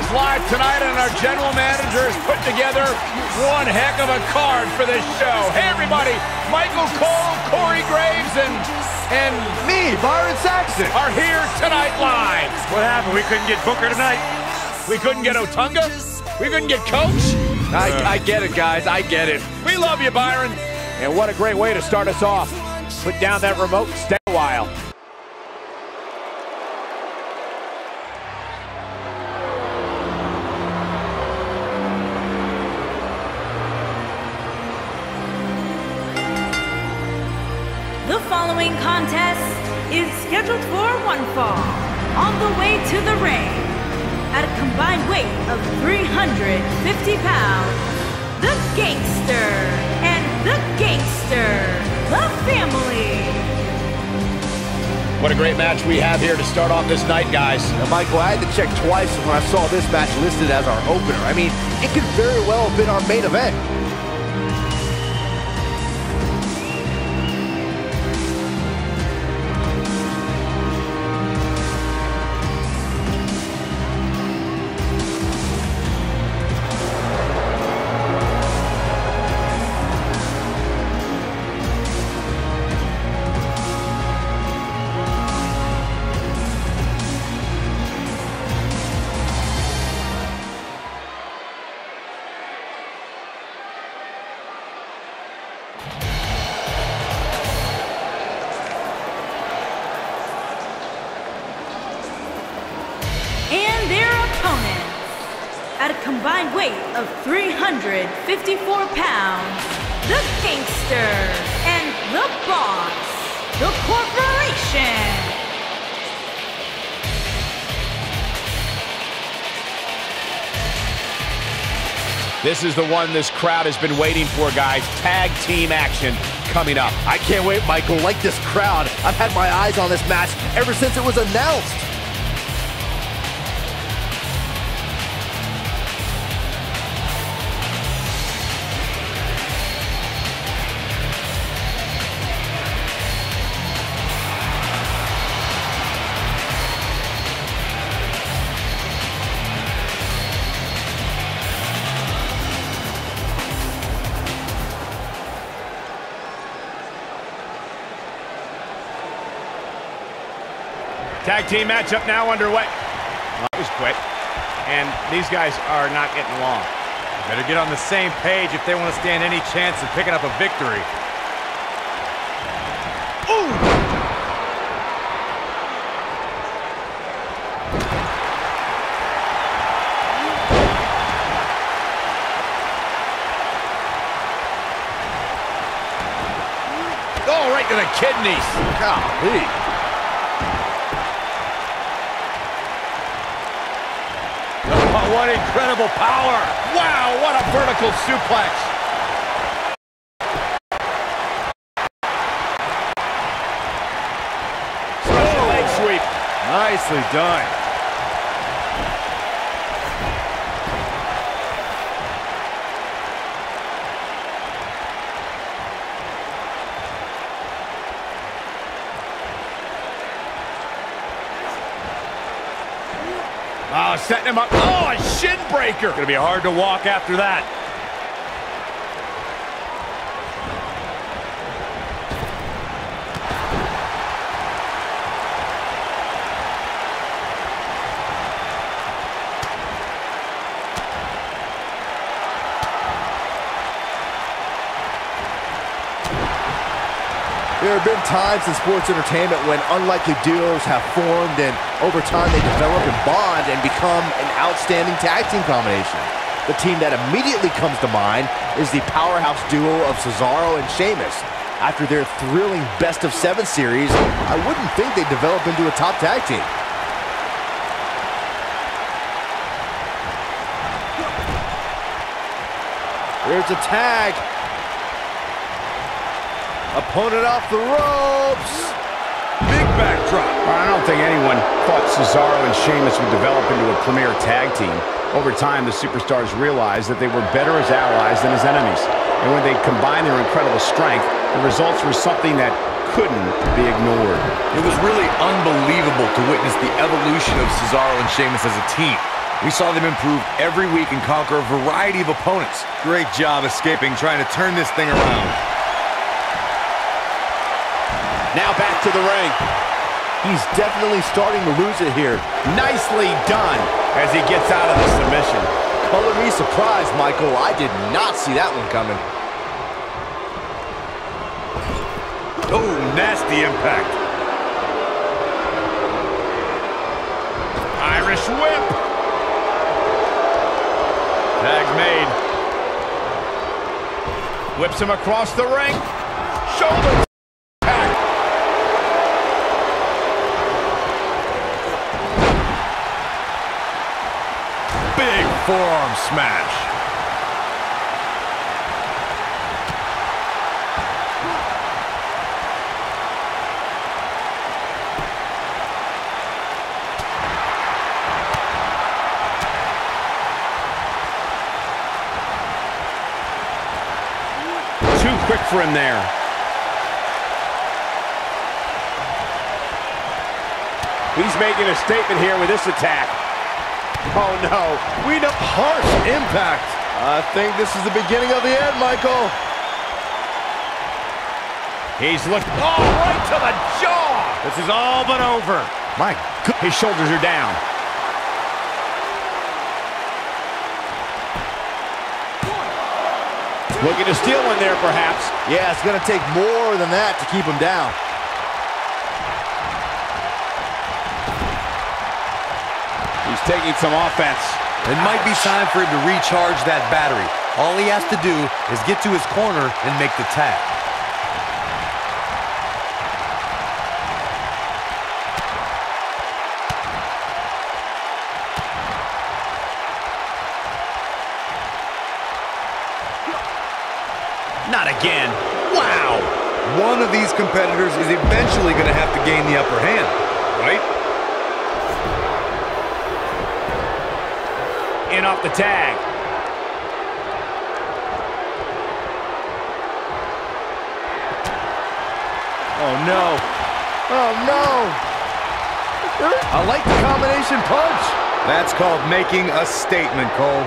is live tonight, and our general manager has put together one heck of a card for this show. Hey, everybody, Michael Cole, Corey Graves, and and me, Byron Saxton, are here tonight live. What happened? We couldn't get Booker tonight. We couldn't get Otunga. We couldn't get Coach. I, I get it, guys. I get it. We love you, Byron. And what a great way to start us off. Put down that remote stay a while. We have here to start off this night, guys. Now, Michael, I had to check twice when I saw this match listed as our opener. I mean, it could very well have been our main event. 354 pounds, the Gangster and the Boss, the Corporation. This is the one this crowd has been waiting for, guys. Tag team action coming up. I can't wait, Michael. Like this crowd, I've had my eyes on this match ever since it was announced. Tag team matchup now underway. Well, that was quick. And these guys are not getting along. Better get on the same page if they want to stand any chance of picking up a victory. Ooh! Oh, right to the kidneys. Golly. What incredible power. Wow, what a vertical suplex. Special leg sweep. Nicely done. Oh, setting him up. Oh, a shin breaker. Gonna be hard to walk after that. There have been times in sports entertainment when unlikely duos have formed and over time they develop and bond and become an outstanding tag team combination. The team that immediately comes to mind is the powerhouse duo of Cesaro and Sheamus. After their thrilling best of seven series, I wouldn't think they'd develop into a top tag team. There's a tag. Opponent off the ropes. Big backdrop. I don't think anyone thought Cesaro and Sheamus would develop into a premier tag team. Over time, the superstars realized that they were better as allies than as enemies. And when they combined their incredible strength, the results were something that couldn't be ignored. It was really unbelievable to witness the evolution of Cesaro and Sheamus as a team. We saw them improve every week and conquer a variety of opponents. Great job escaping, trying to turn this thing around. Now back to the ring. He's definitely starting to lose it here. Nicely done as he gets out of the submission. Color me surprised, Michael. I did not see that one coming. Oh, nasty impact. Irish whip. Tag's made. Whips him across the ring. Shoulder tag. Big forearm smash. Too quick for him there. He's making a statement here with this attack. Oh no, we know harsh impact. I think this is the beginning of the end, Michael. He's looking. Oh, right to the jaw. This is all but over. My God, his shoulders are down. Looking to steal one there, perhaps. Yeah, it's going to take more than that to keep him down. Taking some offense. It might be time for him to recharge that battery. All he has to do is get to his corner and make the tag. Not again. Wow. One of these competitors is eventually going to have to gain the upper hand, right? In off the tag. Oh, no. Oh, no. I like the combination punch. That's called making a statement, Cole.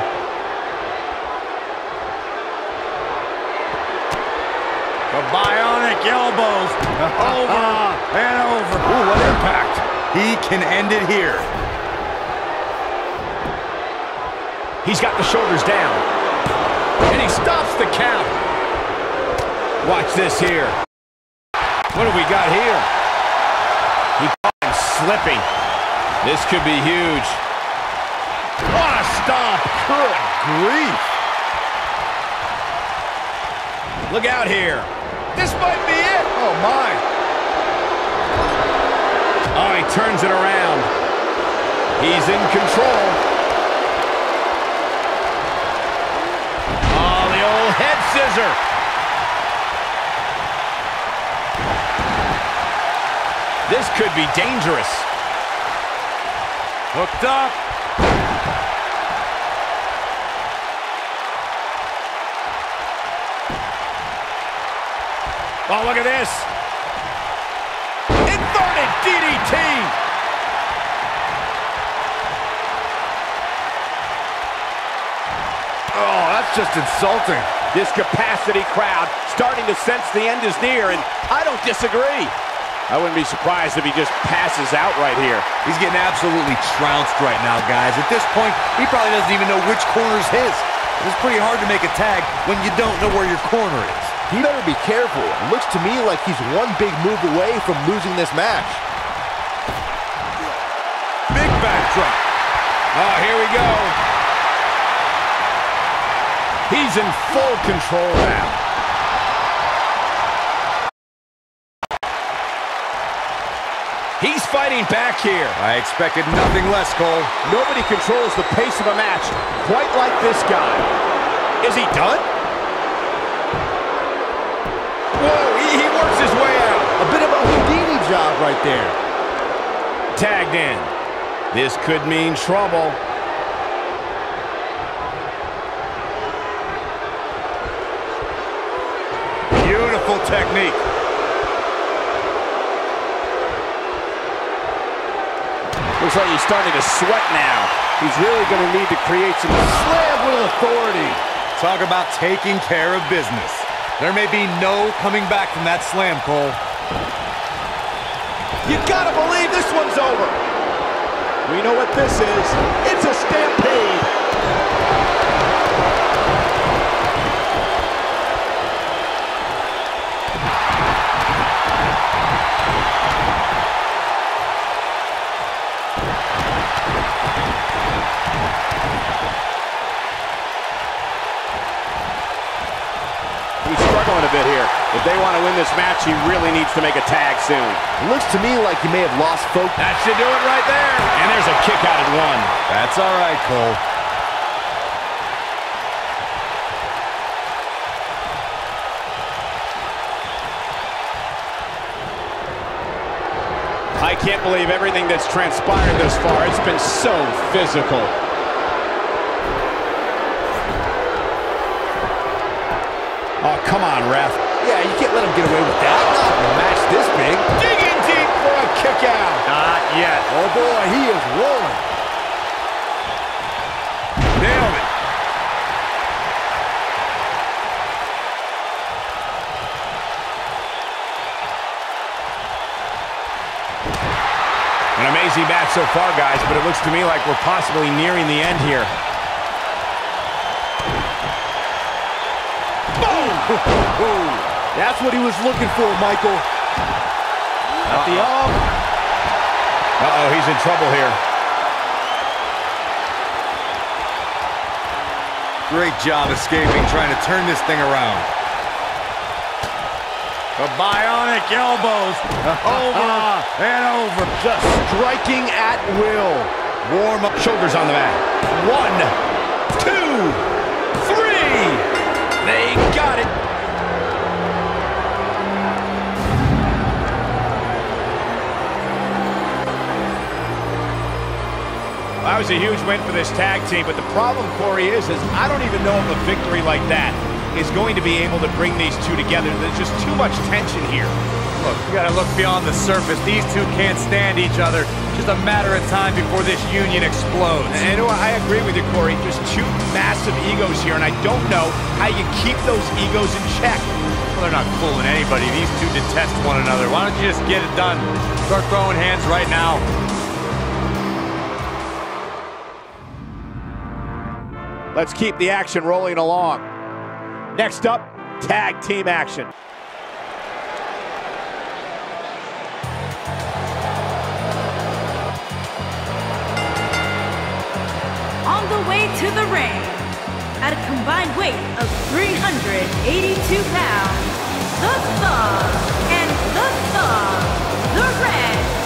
The bionic elbows. Over and over. Ooh, what impact. He can end it here. He's got the shoulders down. And he stops the count. Watch this here. What do we got here? He caught him slipping. This could be huge. What a stop. Good grief. Look out here. This might be it. Oh, my. Oh, he turns it around. He's in control. Scissor. This could be dangerous. Hooked up. Oh, look at this. Inverted DDT. Oh, that's just insulting. This capacity crowd starting to sense the end is near, and I don't disagree. I wouldn't be surprised if he just passes out right here. He's getting absolutely trounced right now, guys. At this point, he probably doesn't even know which corner's his. It's pretty hard to make a tag when you don't know where your corner is. He better be careful. It looks to me like he's one big move away from losing this match. Big backdrop. Oh, here we go. He's in full control now. He's fighting back here. I expected nothing less, Cole. Nobody controls the pace of a match quite like this guy. Is he done? Whoa, he, he works his way out. A bit of a Houdini job right there. Tagged in. This could mean trouble. Beautiful technique. Looks like he's starting to sweat now. He's really going to need to create some... Slam with authority. Talk about taking care of business. There may be no coming back from that slam, Cole. You gotta believe this one's over. We know what this is. It's a stampede. Want to win this match, he really needs to make a tag soon. It looks to me like he may have lost focus. That should do it right there. And there's a kick out at one. That's all right, Cole. I can't believe everything that's transpired this far. It's been so physical. Oh, come on, ref. Yeah, you can't let him get away with that. Not a match this big. Digging deep for a kick out. Not yet. Oh boy, he is rolling. Nailed it. An amazing match so far, guys, but it looks to me like we're possibly nearing the end here. That's what he was looking for, Michael. At the arm. Uh-oh, he's in trouble here. Great job escaping, trying to turn this thing around. The bionic elbows. Over uh-huh. and over. Just striking at will. Warm up shoulders on the mat. One, two, three. They That was a huge win for this tag team, but the problem, Corey, is, is I don't even know if a victory like that is going to be able to bring these two together. There's just too much tension here. Look, you gotta look beyond the surface. These two can't stand each other. Just a matter of time before this union explodes. And? I agree with you, Corey. Just two massive egos here, and I don't know how you keep those egos in check. Well, they're not fooling anybody. These two detest one another. Why don't you just get it done? Start throwing hands right now. Let's keep the action rolling along. Next up, tag team action. On the way to the ring, at a combined weight of 382 pounds, the Thug and the Thug, the Red.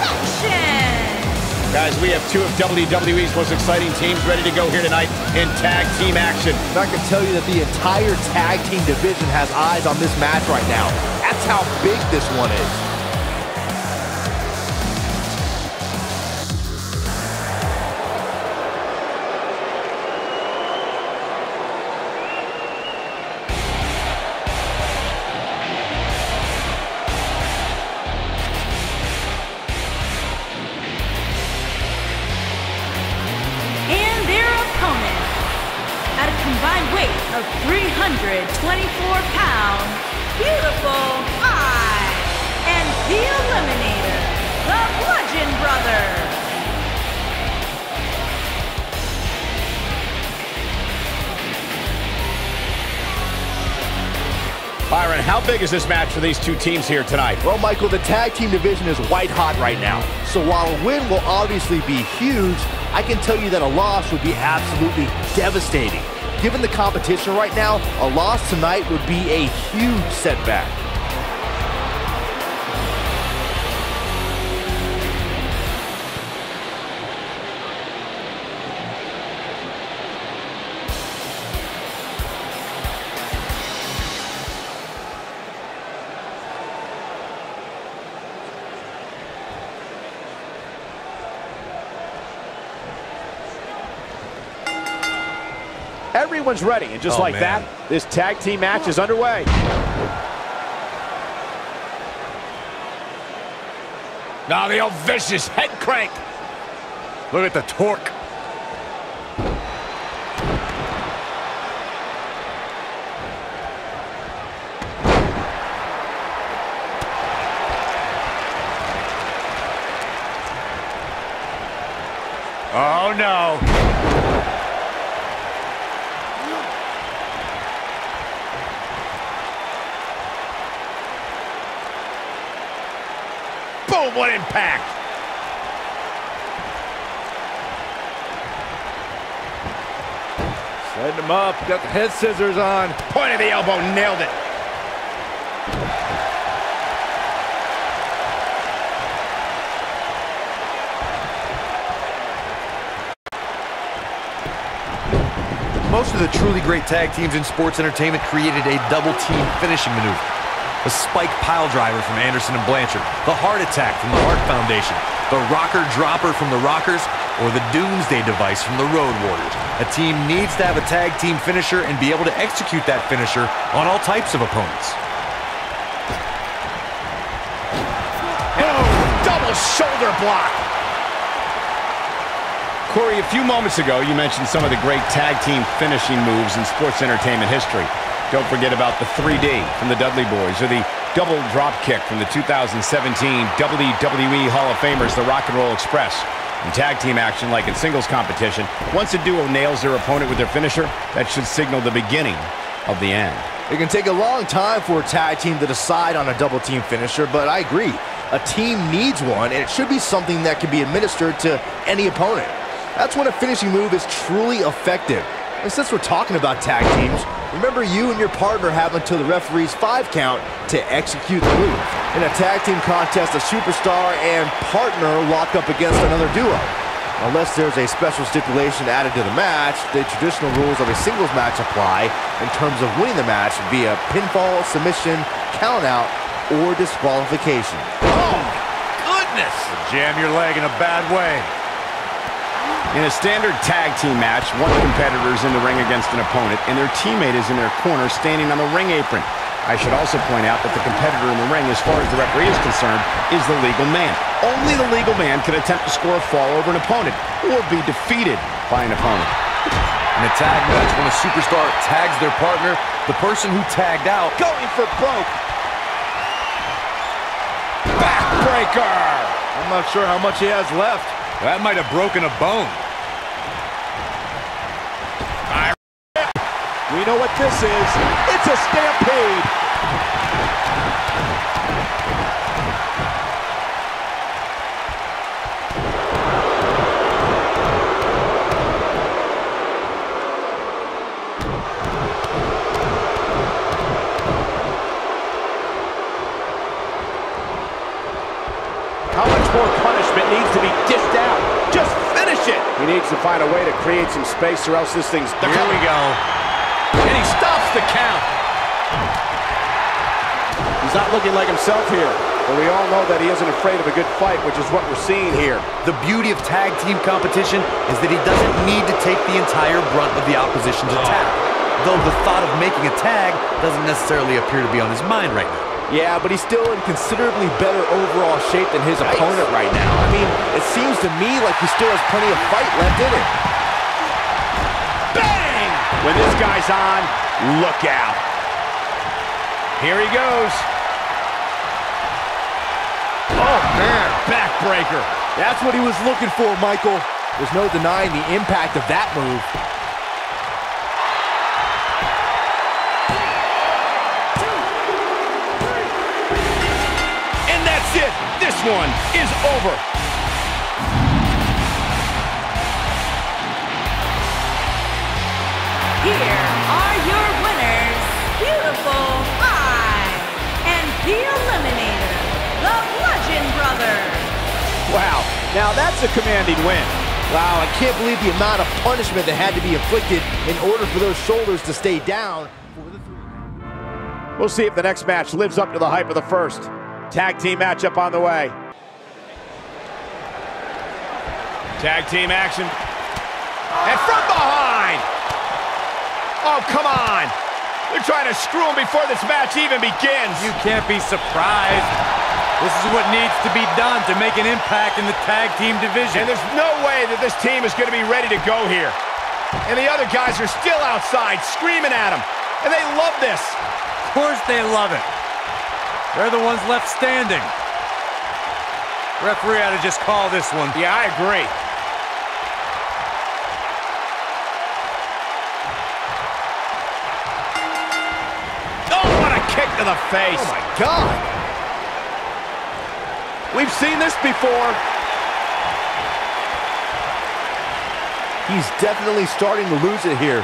Guys, we have two of WWE's most exciting teams ready to go here tonight in tag team action. I can tell you that the entire tag team division has eyes on this match right now. That's how big this one is. Is this match for these two teams here tonight? Well, Michael, the tag team division is white hot right now. So while a win will obviously be huge, I can tell you that a loss would be absolutely devastating. Given the competition right now, a loss tonight would be a huge setback. Everyone's ready, and just Oh, like man. that, this tag team match is underway. Now the old vicious head crank. Look at the torque. Oh, no. Boom, what impact. Setting him up, got the head scissors on. Point of the elbow, nailed it. Most of the truly great tag teams in sports entertainment created a double team finishing maneuver. The spike pile driver from Anderson and Blanchard, the Hart Attack from the Hart Foundation, the rocker dropper from the Rockers, or the doomsday device from the Road Warriors. A team needs to have a tag team finisher and be able to execute that finisher on all types of opponents. Oh, double shoulder block. Corey, a few moments ago, you mentioned some of the great tag team finishing moves in sports entertainment history. Don't forget about the 3D from the Dudley Boyz or the double drop kick from the 2017 WWE Hall of Famers, the Rock and Roll Express. In tag team action, like in singles competition, once a duo nails their opponent with their finisher, that should signal the beginning of the end. It can take a long time for a tag team to decide on a double team finisher, but I agree. A team needs one, and it should be something that can be administered to any opponent. That's when a finishing move is truly effective. And since we're talking about tag teams, remember you and your partner have until the referee's five count to execute the move. In a tag team contest, a superstar and partner lock up against another duo. Unless there's a special stipulation added to the match, the traditional rules of a singles match apply in terms of winning the match via pinfall, submission, countout, or disqualification. Oh, goodness! Jam your leg in a bad way. In a standard tag team match, one competitor is in the ring against an opponent, and their teammate is in their corner standing on the ring apron. I should also point out that the competitor in the ring, as far as the referee is concerned, is the legal man. Only the legal man can attempt to score a fall over an opponent or be defeated by an opponent. In a tag match, when a superstar tags their partner, the person who tagged out Going for broke. Backbreaker. I'm not sure how much he has left. That might have broken a bone. We know what this is. It's a stampede. Create some space or else this thing's Here we go. And he stops the count. He's not looking like himself here. But we all know that he isn't afraid of a good fight, which is what we're seeing here. The beauty of tag team competition is that he doesn't need to take the entire brunt of the opposition's oh. attack. Though the thought of making a tag doesn't necessarily appear to be on his mind right now. Yeah, but he's still in considerably better overall shape than his opponent right now. I mean, it seems to me like he still has plenty of fight left in him. When this guy's on, look out. Here he goes. Oh, man. Backbreaker. That's what he was looking for, Michael. There's no denying the impact of that move. And that's it. This one is over. Here are your winners, Beautiful Eye and the Eliminator, the Bludgeon Brothers. Wow, now that's a commanding win. Wow, I can't believe the amount of punishment that had to be inflicted in order for those shoulders to stay down. for the three. We'll see if the next match lives up to the hype of the first. Tag team matchup on the way. Tag team action. And from behind. Oh, come on. They're trying to screw him before this match even begins. You can't be surprised. This is what needs to be done to make an impact in the tag team division. And there's no way that this team is going to be ready to go here. And the other guys are still outside screaming at him. And they love this. Of course they love it. They're the ones left standing. Referee ought to just call this one. Yeah, I agree. To the face. Oh, my God. We've seen this before. He's definitely starting to lose it here.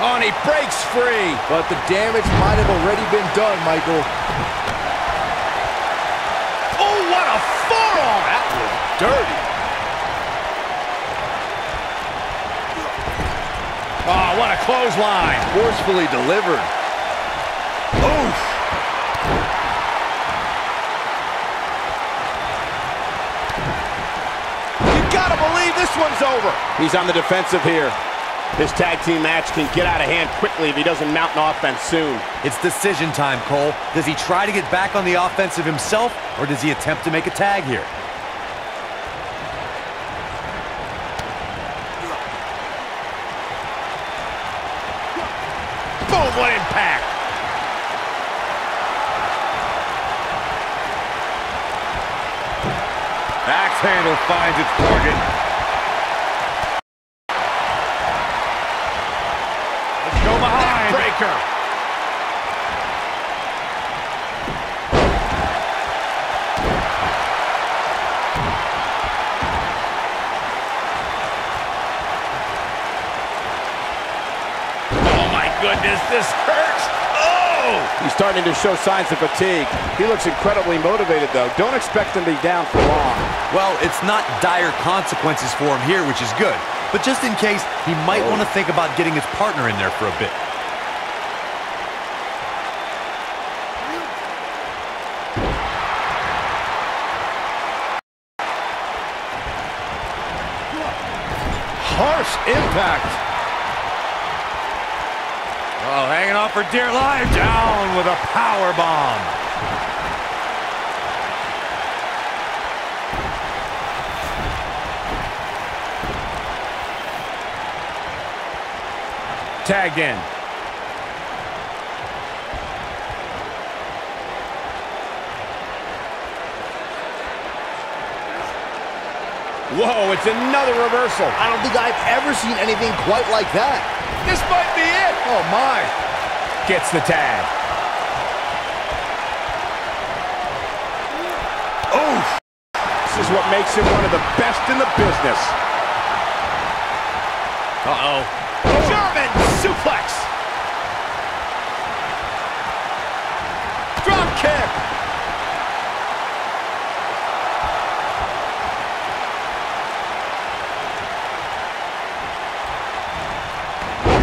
Oh, and he breaks free. But the damage might have already been done, Michael. Oh, what a forearm. That was dirty. Oh, what a clothesline. Forcefully delivered. Oof. You gotta believe this one's over. He's on the defensive here. This tag team match can get out of hand quickly if he doesn't mount an offense soon. It's decision time, Cole. Does he try to get back on the offensive himself, or does he attempt to make a tag here? Boom, what impact. Axe handle finds its target. Starting to show signs of fatigue. He looks incredibly motivated, though. Don't expect him to be down for long. Well, it's not dire consequences for him here, which is good. But just in case, he might want to think about getting his partner in there for a bit. Harsh impact. Oh, hanging on for dear life. Down with a power bomb. Tagged in. Whoa, it's another reversal. I don't think I've ever seen anything quite like that. This might. Oh, my. Gets the tag. Oof. This is what makes him one of the best in the business. Uh-oh. German suplex. Drop kick.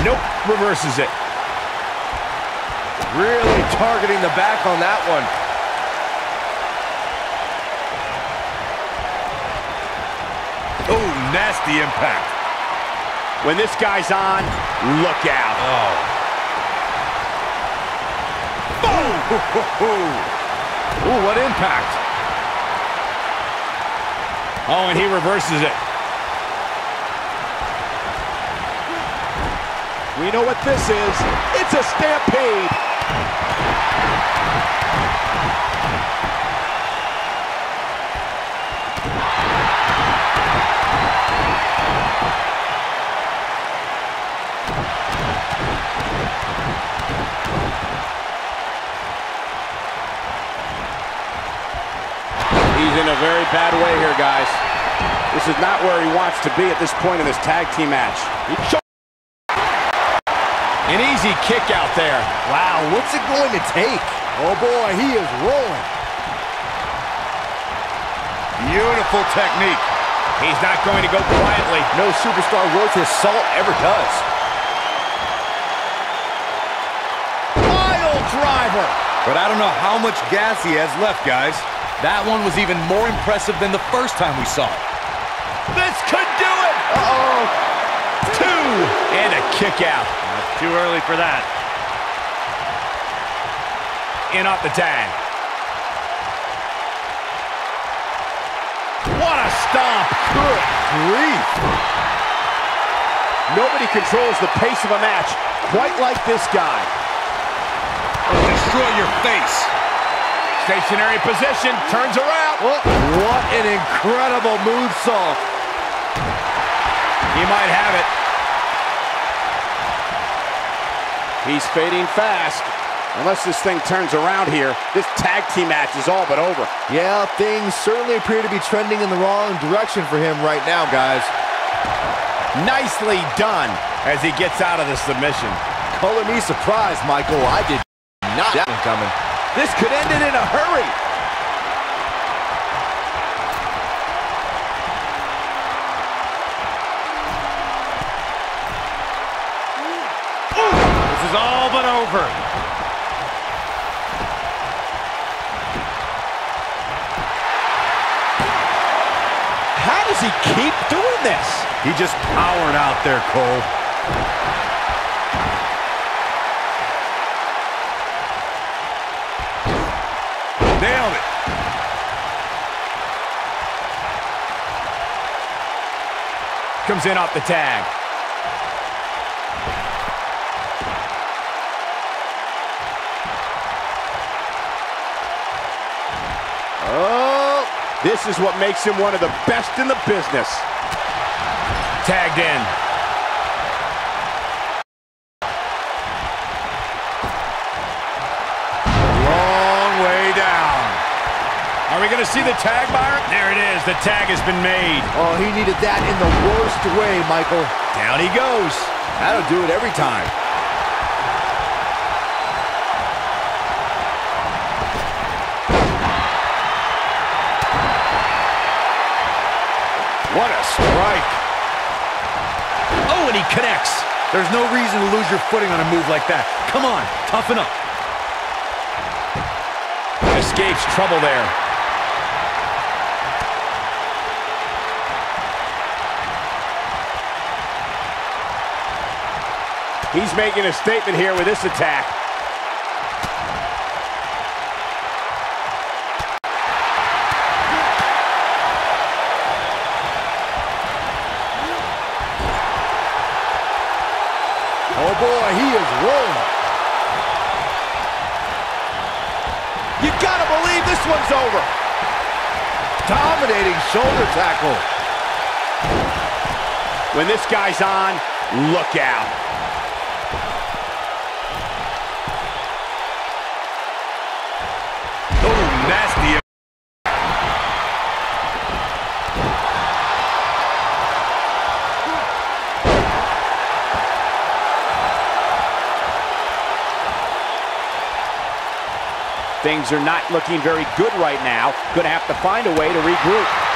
Nope, reverses it. Really targeting the back on that one. Oh, nasty impact. When this guy's on, look out. Oh. Ooh, what impact. Oh, and he reverses it. We know what this is. It's a stampede. He's in a very bad way here, guys. This is not where he wants to be at this point in this tag team match. Easy kick out there. Wow, what's it going to take? Oh, boy, he is rolling. Beautiful technique. He's not going to go quietly. No superstar worth his salt ever does. Pile driver. But I don't know how much gas he has left, guys. That one was even more impressive than the first time we saw it. This could do it. Uh-oh. Two. And a kick out. Too early for that. In off the tag. What a stomp. Good grief. Nobody controls the pace of a match quite like this guy. Destroy your face. Stationary position. Turns around. Oh, what an incredible moonsault. He might have it. He's fading fast. Unless this thing turns around here, this tag team match is all but over. Yeah, things certainly appear to be trending in the wrong direction for him right now, guys. Nicely done as he gets out of the submission. Color me surprised, Michael. I did not that coming. This could end it in a hurry. Is all but over. How does he keep doing this? He just powered out there, Cole. Nailed it. Comes in off the tag. This is what makes him one of the best in the business. Tagged in. Long way down. Are we going to see the tag, Byron? There it is. The tag has been made. Oh, he needed that in the worst way, Michael. Down he goes. That'll do it every time. What a strike. Oh, and he connects. There's no reason to lose your footing on a move like that. Come on, toughen up. Escapes trouble there. He's making a statement here with this attack. Shoulder tackle. When this guy's on, look out. Oh, nasty. Things are not looking very good right now. Gonna have to find a way to regroup.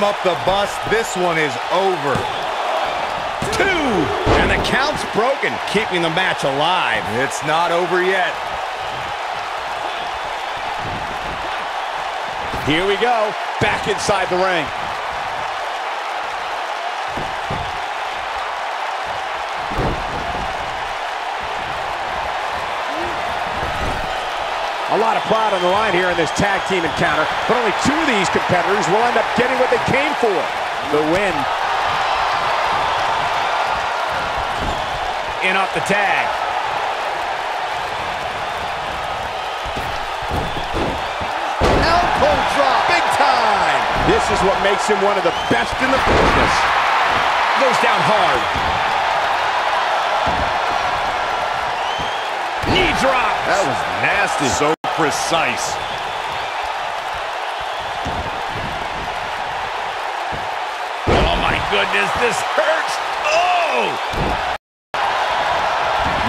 Up the bus. This one is over. Two. And the count's broken, keeping the match alive. It's not over yet. Here we go, back inside the ring. A lot of pride on the line here in this tag team encounter, but only two of these competitors will end up getting what they came for, the win. In off the tag. Elbow drop, big time. This is what makes him one of the best in the business. Goes down hard. Knee drop. That was nasty. So precise. Oh my goodness, this hurts. Oh!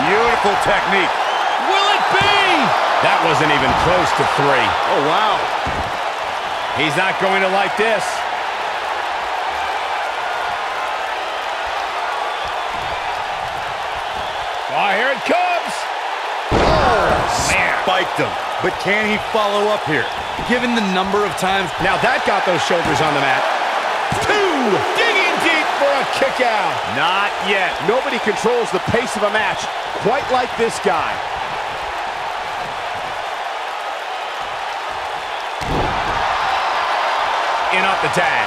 Beautiful technique. Will it be? That wasn't even close to three. Oh, wow. He's not going to like this. Oh, here it comes spiked him. But can he follow up here? Given the number of times... Now that got those shoulders on the mat. Two! Digging deep for a kick out. Not yet. Nobody controls the pace of a match quite like this guy. In up the tag.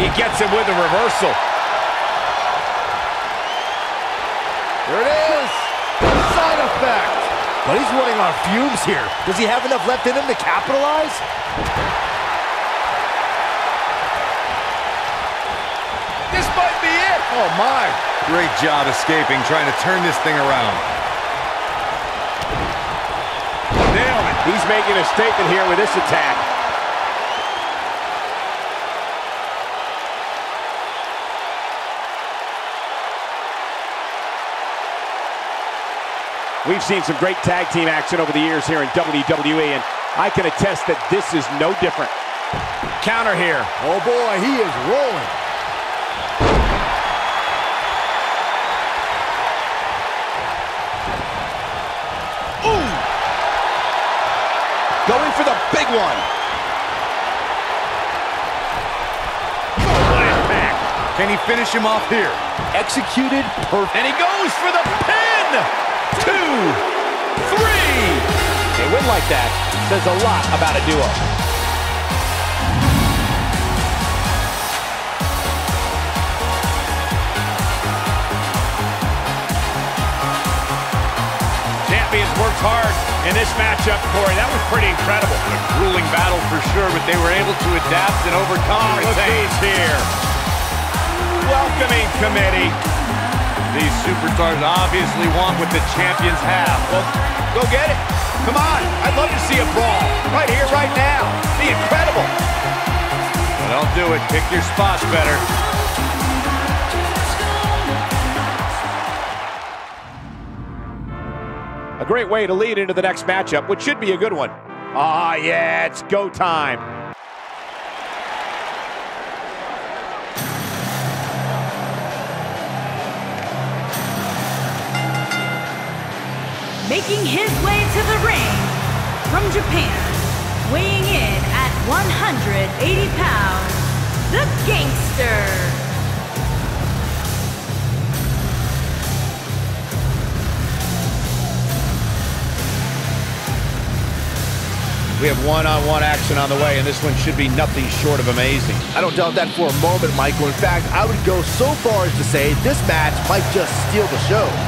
He gets it with a reversal. There it is. Side effect. But he's running on fumes here. Does he have enough left in him to capitalize? This might be it. Oh, my. Great job escaping, trying to turn this thing around. Nailed it. He's making a statement here with this attack. We've seen some great tag team action over the years here in WWE, and I can attest that this is no different. Counter here. Oh, boy, he is rolling. Ooh! Going for the big one. What impact. Can he finish him off here? Executed perfect. And he goes for the pin. Two, three. A win like that says a lot about a duo. Champions worked hard in this matchup, Corey. That was pretty incredible. A grueling battle for sure, but they were able to adapt and overcome. Ah, look who's here. Welcoming committee. These superstars obviously want what the champions have. Well, go get it. Come on. I'd love to see a brawl. Right here, right now. Be incredible. Well, don't do it. Pick your spots better. A great way to lead into the next matchup, which should be a good one. Ah, yeah, it's go time. Making his way to the ring from Japan, weighing in at 180 pounds, the Gangster. We have one-on-one action on the way, and this one should be nothing short of amazing. I don't doubt that for a moment, Michael. In fact, I would go so far as to say this match might just steal the show.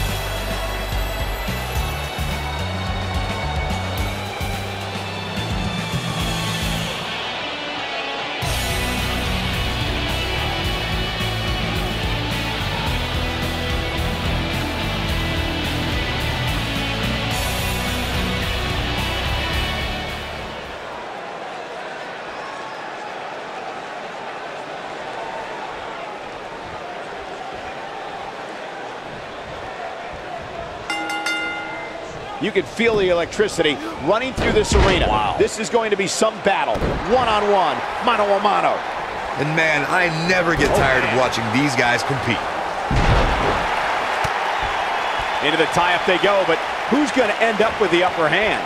You can feel the electricity running through this arena. Wow. This is going to be some battle. One-on-one, mano-a-mano. And man, I never get tired of watching these guys compete. Into the tie-up they go, but who's going to end up with the upper hand?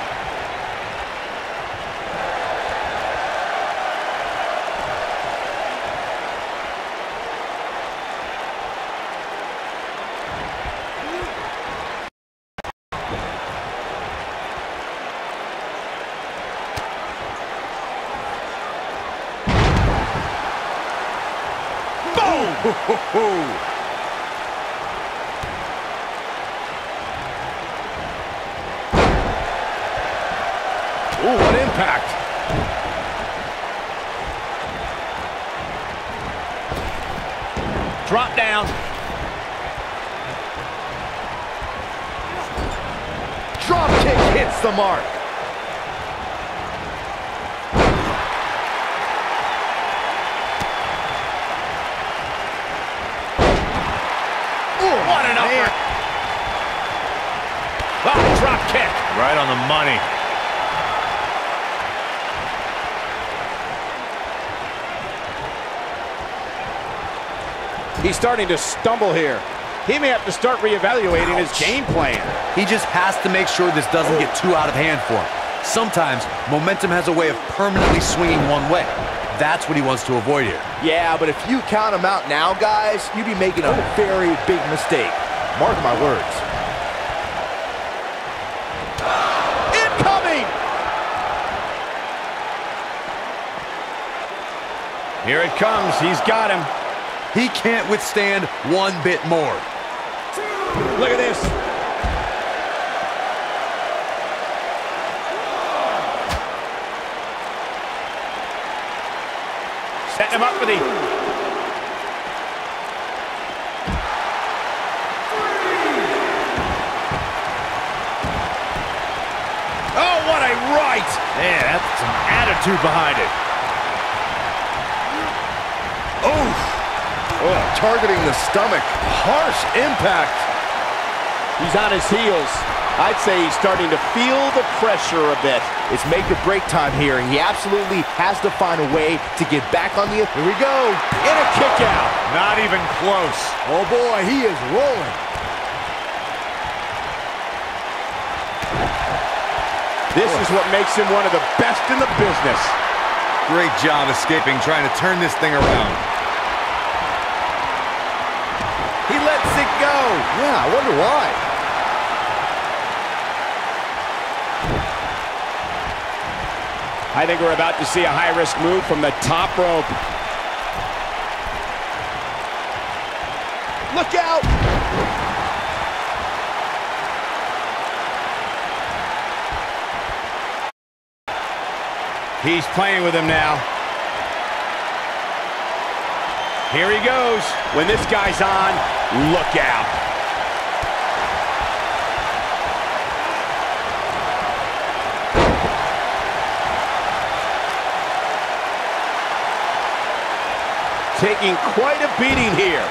What impact. Drop down. Drop kick hits the mark. Ooh, what an upper. Oh, drop kick. Right on the money. He's starting to stumble here. He may have to start reevaluating his game plan. He just has to make sure this doesn't get too out of hand for him. Sometimes, momentum has a way of permanently swinging one way. That's what he wants to avoid here. Yeah, but if you count him out now, guys, you'd be making a very big mistake. Mark my words. Incoming! Here it comes. He's got him. He can't withstand one bit more. Look at this. Setting him up for the... Oh, what a right! Man, that's some attitude behind it. Oh, targeting the stomach. Harsh impact. He's on his heels. I'd say he's starting to feel the pressure a bit. It's make or break time here. He absolutely has to find a way to get back on the... Here we go. And a kick out. Not even close. Oh, boy, he is rolling. This is what makes him one of the best in the business. Great job escaping, trying to turn this thing around. Yeah, I wonder why. I think we're about to see a high-risk move from the top rope. Look out! He's playing with him now. Here he goes. When this guy's on, look out. Taking quite a beating here.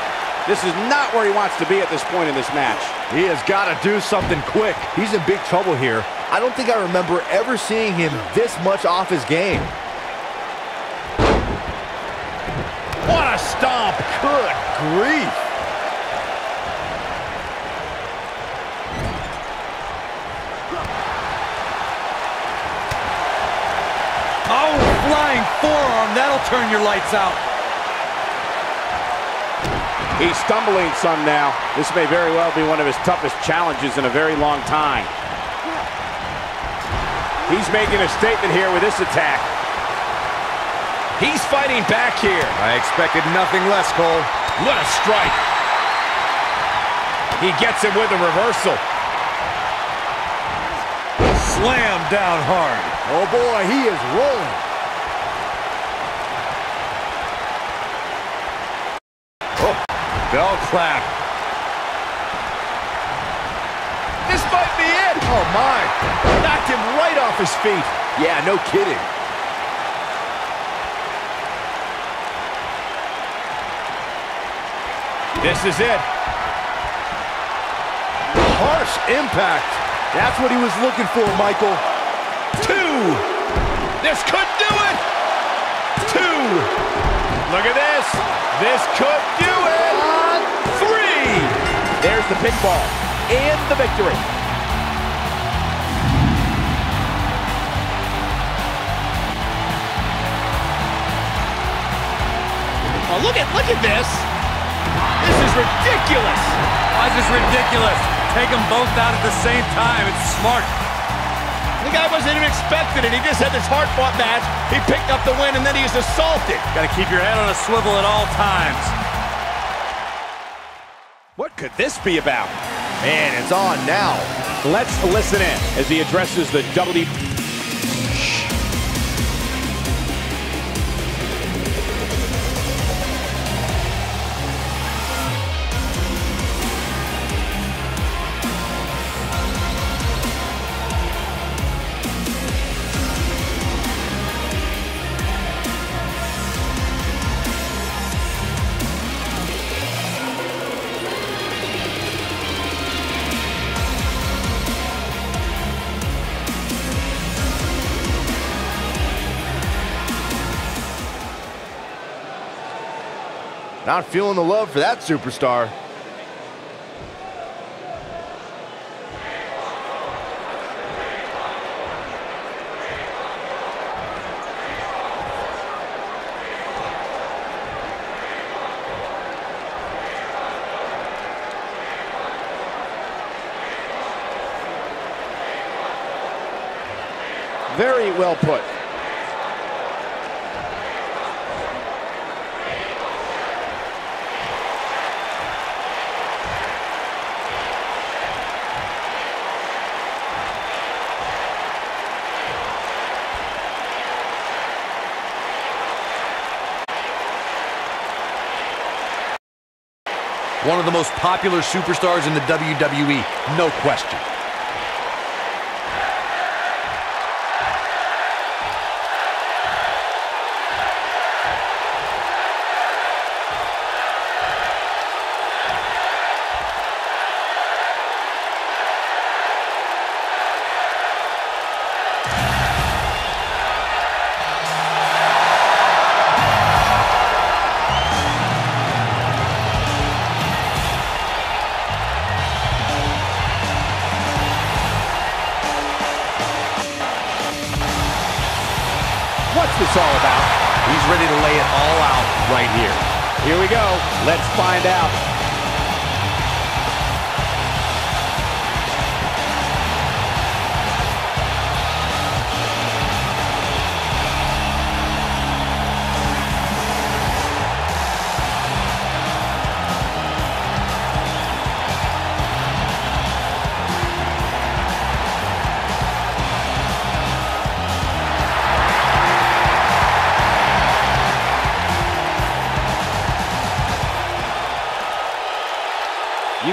This is not where he wants to be at this point in this match. He has got to do something quick. He's in big trouble here. I don't think I remember ever seeing him this much off his game. What a stomp. Good grief. Oh, flying forearm. That'll turn your lights out. He's stumbling some now. This may very well be one of his toughest challenges in a very long time. He's making a statement here with this attack. He's fighting back here. I expected nothing less, Cole. What a strike. He gets him with a reversal. Slam down hard. Oh boy, he is rolling. Bell clap. This might be it. Oh my. Knocked him right off his feet. Yeah, no kidding. This is it. Harsh impact. That's what he was looking for, Michael. Two. This could do it. Two. Look at this. This could do it. Three. There's the pinfall and the victory. Oh, look at look at this. This is ridiculous. Why is this ridiculous? Take them both out at the same time. It's smart. The guy wasn't even expecting it. He just had this hard-fought match. He picked up the win, and then he was assaulted. Got to keep your head on a swivel at all times. Could this be about? Man, it's on now. Let's listen in as he addresses the W. Not feeling the love for that superstar. Very well put. One of the most popular superstars in the WWE, no question.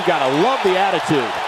You gotta love the attitude.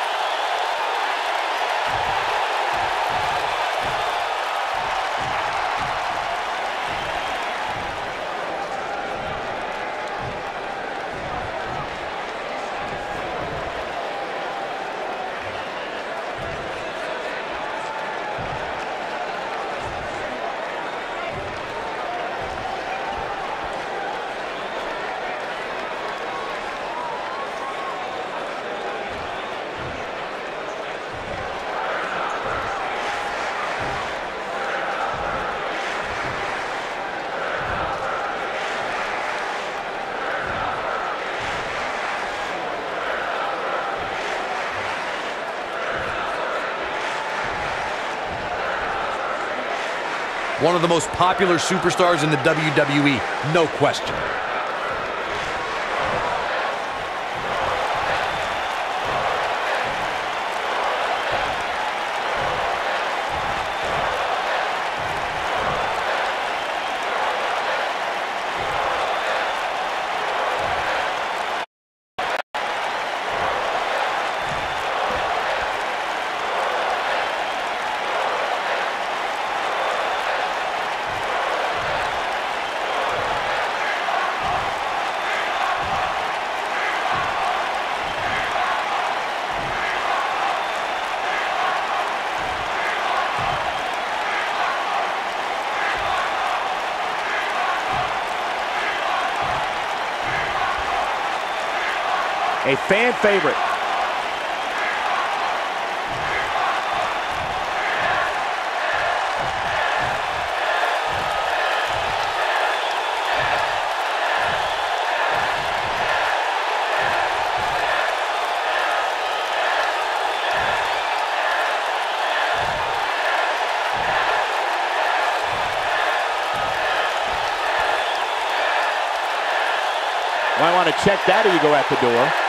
One of the most popular superstars in the WWE, no question. Fan favorite. Might want to check that ego at the door.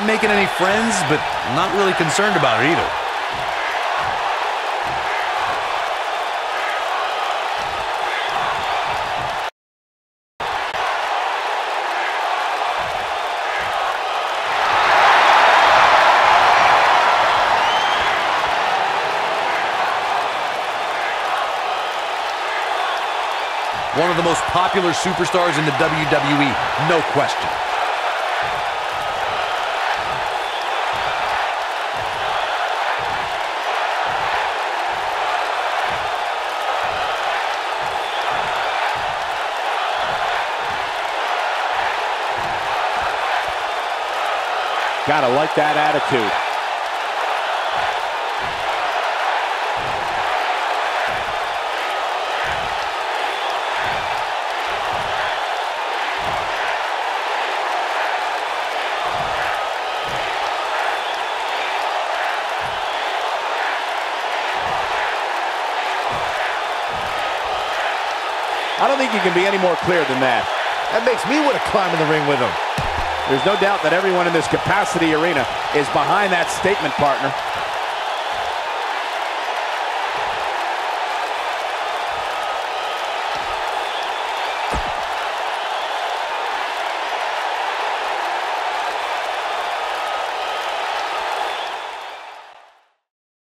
Not making any friends, but not really concerned about it either. One of the most popular superstars in the WWE, no question. Gotta like that attitude. I don't think you can be any more clear than that. That makes me want to climb in the ring with him. There's no doubt that everyone in this capacity arena is behind that statement, partner.